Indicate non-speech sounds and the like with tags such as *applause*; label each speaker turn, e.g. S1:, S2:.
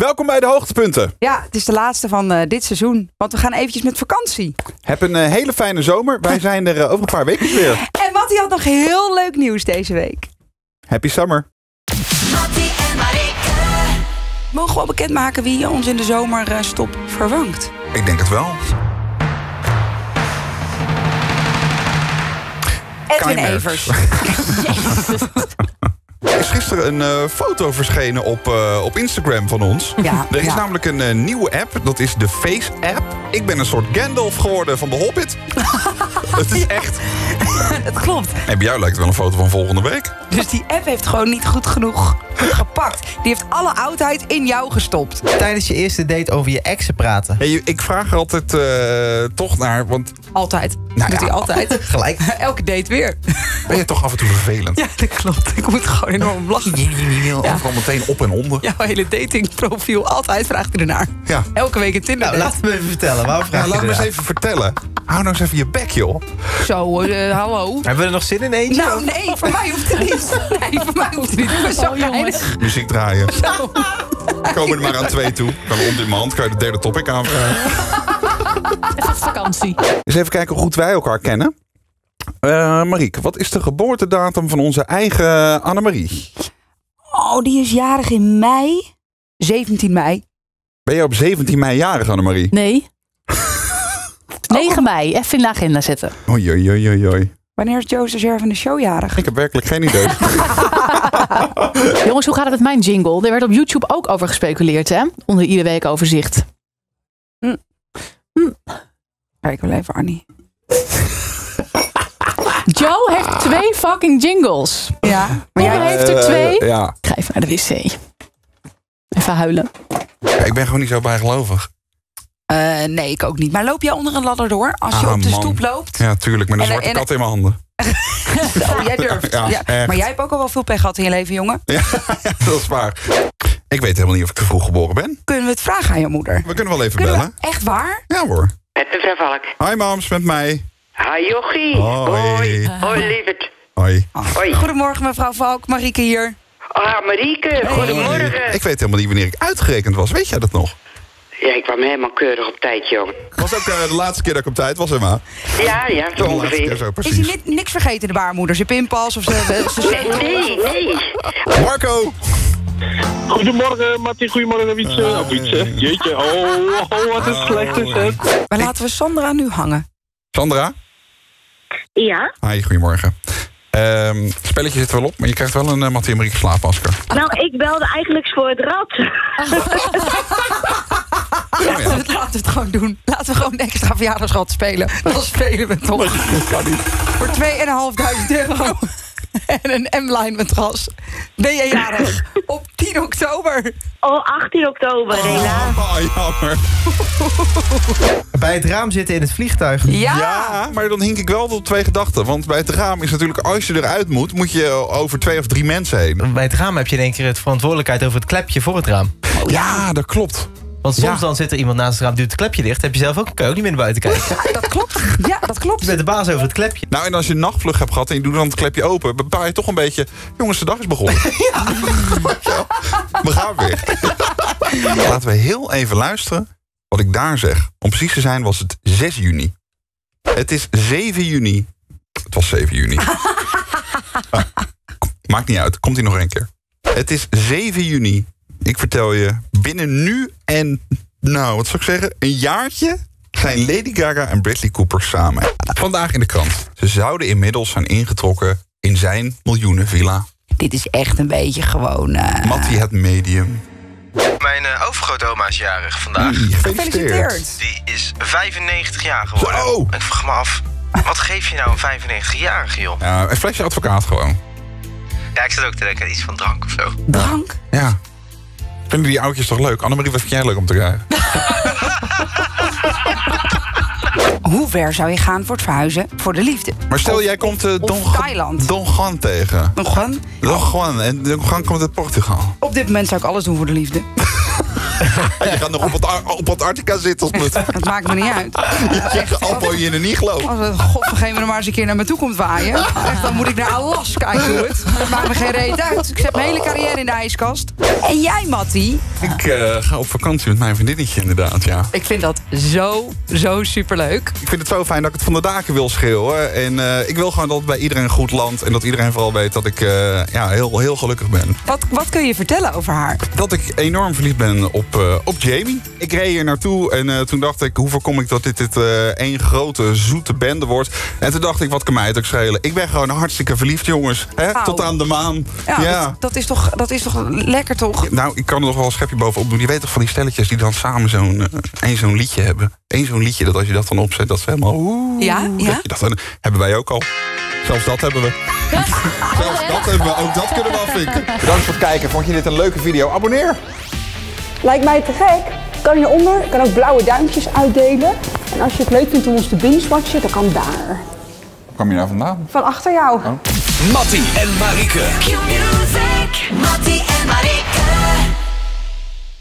S1: Welkom bij de hoogtepunten.
S2: Ja, het is de laatste van eh, dit seizoen. Want we gaan eventjes met vakantie.
S1: Heb een eh, hele fijne zomer. Wij *laughs* zijn er eh, over een paar weken weer.
S2: En Mattie had nog heel leuk nieuws deze week.
S1: Happy summer.
S3: Mattie en Marieke.
S2: Mogen we al bekendmaken wie ons in de zomerstop vervangt?
S1: Ik denk het wel.
S2: Edwin Evers. *laughs* *laughs*
S1: Er is gisteren een eh, foto verschenen op, eh, op Instagram van ons.
S2: Ja, *laughs*
S1: er is
S2: ja.
S1: namelijk een eh, nieuwe app. Dat is de Face app. Ik ben een soort Gandalf geworden van de Hobbit. *laughs* Het is echt...
S2: Het klopt.
S1: En bij jou lijkt het wel een foto van volgende week.
S2: Dus die app heeft gewoon niet goed genoeg gepakt. Die heeft alle oudheid in jou gestopt.
S4: Tijdens je eerste date over je exen praten.
S1: Hey, ik vraag er altijd eh, toch naar, want
S2: Altijd.
S1: Nou
S2: Doet
S1: ja.
S2: hij altijd. *laughs*
S4: Gelijk. *laughs*
S2: Elke date weer.
S1: ben je toch af en toe vervelend?
S2: Ja, dat klopt. Ik moet gewoon enorm lachen. Ja.
S1: Overal meteen op en onder.
S2: Jouw hele datingprofiel, altijd vraagt hij ernaar.
S1: Ja.
S2: Elke week een Tinder
S4: Nou, laat me even vertellen. Waarom vraag
S1: Ja,
S4: je
S1: laat me eens even vertellen. Hou nou eens even je bek, joh.
S2: Zo, eh, hallo.
S4: Hebben we er nog zin in eentje?
S2: Nou, nee, voor mij hoeft het niet. *laughs* Nee, voor mij hoeft het niet. Ik ben zo geinig.
S1: Muziek draaien. *laughs* Komen er maar aan twee toe. Dan onder in mijn hand kan je de derde topic aanvragen.
S5: Even op vakantie.
S1: Eens even kijken hoe goed wij elkaar kennen. Eh Marieke, wat is de geboortedatum van onze eigen Annemarie?
S2: Oh, die is jarig in mei. 17 mei.
S1: Ben je op 17 mei jarig, Annemarie?
S5: Nee. *laughs* 9 mei. Even in de agenda zetten.
S1: Oei, oei, oei, oei, oei.
S2: Wanneer is Joe Stagiair van de show jarig?
S1: Ik heb werkelijk geen idee. *laughs* *laughs*
S5: Jongens, hoe gaat het met mijn jingle? Er werd op YouTube ook over gespeculeerd, hè? Onder iedere week overzicht.
S2: Kijk wel even, Annie. *laughs*
S5: Joe heeft twee fucking jingles.
S2: Ja, maar
S5: Jij heeft er
S1: Eh,
S5: twee.
S1: ja.
S5: Ik ga even naar de wc. Even huilen.
S1: Ja, ik ben gewoon niet zo bijgelovig.
S2: Eh, nee, ik ook niet. Maar loop jij onder een ladder door als je
S1: Ah,
S2: op de
S1: man.
S2: stoep loopt?
S1: Ja, tuurlijk. Met een
S2: En-
S1: zwarte
S2: en-
S1: kat in mijn handen. *laughs*
S2: Oh, jij durft.
S1: Ja.
S2: Maar jij hebt ook al wel veel pech gehad in je leven, jongen. *laughs*
S1: Ja, dat is waar. Ik weet helemaal niet of ik te vroeg geboren ben.
S2: Kunnen we het vragen aan je moeder?
S1: We kunnen wel even
S2: Kunnen
S1: bellen.
S2: we? Echt waar?
S1: Ja hoor.
S6: Met mevrouw Valk.
S1: Hi moms, met mij.
S6: Hi Jochie.
S1: Hoi.
S6: Hoi. Hoi lieverd.
S1: Hoi.
S6: Hoi.
S2: Goedemorgen, mevrouw Valk. Marieke hier.
S6: Ah, Marieke. Goedemorgen.
S1: Ik weet helemaal niet wanneer ik uitgerekend was. Weet jij dat nog?
S6: Ja, ik kwam helemaal keurig op tijd, jongen.
S1: was ook eh, de laatste keer dat ik op tijd was, Emma.
S6: Ja, ja, zo
S1: De laatste keer
S6: ongeveer.
S1: zo,
S2: Is hij ni- niks vergeten, de baarmoeder? Zijn pinpas of zijn-
S6: Nee, *laughs* nee, nee.
S1: Marco!
S7: Goedemorgen, Mattie. Goedemorgen, Wietse. Oh, Wietse. Jeetje. Oh, oh, wat een slechte zet.
S2: Maar laten we Sandra nu hangen.
S1: Sandra?
S8: Ja,
S1: Hi, goedemorgen. Ehm spelletje zit wel op, maar je krijgt wel een uh, Mattie en Marieke slaapmasker.
S8: nou, ik belde eigenlijk voor het rad. *laughs*
S2: gewoon doen. Laten we gewoon een extra verjaardagsgat spelen. Dan spelen we toch. Voor 2.500 euro. En een M-line matras. Ben je jarig? Op 10 oktober.
S8: Oh, 18 oktober, helaas.
S1: Oh, jammer.
S4: Bij het raam zitten in het vliegtuig.
S2: Ja.
S1: Ja, maar dan hink ik wel op twee gedachten. Want bij het raam is natuurlijk, als je eruit moet, moet je over twee of drie mensen heen.
S4: Bij het raam heb je in één keer het verantwoordelijkheid over het klepje voor het raam.
S1: Ja, dat klopt.
S4: Want soms
S1: Ja.
S4: dan zit er iemand naast het raam, duwt het klepje dicht. Heb je zelf ook, kan je ook niet meer naar buiten kijken. *laughs*
S2: Dat klopt. Ja, dat klopt.
S4: Je bent de baas over het klepje.
S1: Nou, en als je een nachtvlucht hebt gehad en je doet dan het klepje open, bepaal je toch een beetje, jongens, de dag is begonnen. *laughs* *laughs* We gaan weer. Laten we heel even luisteren wat ik daar zeg. Om precies te zijn was het 6 juni. Het is 7 juni. Het was 7 juni. Ah, maakt niet uit, komt hij nog een keer. Het is 7 juni. Ik vertel je, binnen nu en, nou, wat zou ik zeggen, een jaartje zijn Lady Gaga en Bradley Cooper samen. Vandaag in de krant. Ze zouden inmiddels zijn ingetrokken in zijn miljoenenvilla.
S2: Dit is echt een beetje gewoon... eh,
S1: Mattie het medium.
S9: Mijn eh, overgrootoma is jarig vandaag.
S1: Gefeliciteerd.
S2: Gefeliciteerd.
S9: Die is 95 jaar geworden.
S1: Zo.
S9: Ik vraag me af, wat geef je nou een 95-jarige, joh?
S1: Ja, een flesje advocaat gewoon.
S9: Ja, ik zit ook te denken aan iets van drank of zo.
S2: Drank.
S1: Ja. Vinden die oudjes toch leuk? Annemarie, wat vind jij leuk om te krijgen? *laughs*
S2: Hoe ver zou je gaan voor het verhuizen voor de liefde?
S1: Maar stel,
S2: Of-
S1: jij komt uh, Don,
S2: Thailand.
S1: Don Juan tegen.
S2: Nog gewoon.
S1: Don Juan. En Don Juan komt uit Portugal.
S2: Op dit moment zou ik alles doen voor de liefde. *laughs* *laughs*
S1: je gaat nog op, het, op Antarctica zitten als nut.
S2: Het maakt me niet uit. *laughs*
S1: Je Alpo je er niet geloof.
S2: Als het godvergeven er maar eens een keer naar me toe komt waaien. Echt, dan moet ik naar Alaska, ik doe het. Het maakt me geen reet uit. Ik zet mijn hele carrière in de ijskast. En jij, Mattie?
S1: Ik eh, ga op vakantie met mijn vriendinnetje inderdaad, ja.
S2: Ik vind dat zo, zo superleuk.
S1: Ik vind het zo fijn dat ik het van de daken wil schreeuwen. En eh, ik wil gewoon dat het bij iedereen goed landt. En dat iedereen vooral weet dat ik eh, ja, heel, heel gelukkig ben.
S2: Wat, wat kun je vertellen over haar?
S1: Dat ik enorm verliefd ben op, eh, op Jamie. Ik reed hier naartoe en eh, toen dacht ik... hoe voorkom ik dat dit, dit eh, één grote zoete bende wordt? En toen dacht ik, wat kan mij het ook schelen? Ik ben gewoon hartstikke verliefd, jongens. Hè? Tot aan de maan.
S2: Ja, Dat, dat, is toch, dat is toch lekker, toch?
S1: Nou, ik kan er nog wel een schepje bovenop doen. Je weet toch van die stelletjes die dan samen zo'n één zo'n liedje hebben. Eén zo'n liedje dat als je dat dan opzet, dat ze helemaal... Oeh,
S2: Ja, ja.
S1: dat je dat dan, hebben wij ook al. Zelfs dat hebben we. *laughs* Zelfs dat hebben we. Ook dat kunnen we afvinken. Bedankt voor het kijken. Vond je dit een leuke video? Abonneer.
S10: Lijkt mij te gek. Kan hieronder, ik kan ook blauwe duimpjes uitdelen. En als je het leuk vindt om ons te binge-watchen, dan kan daar.
S1: Waar kwam je nou vandaan?
S10: Van achter jou.
S3: Mattie en Marieke. Q-music. Mattie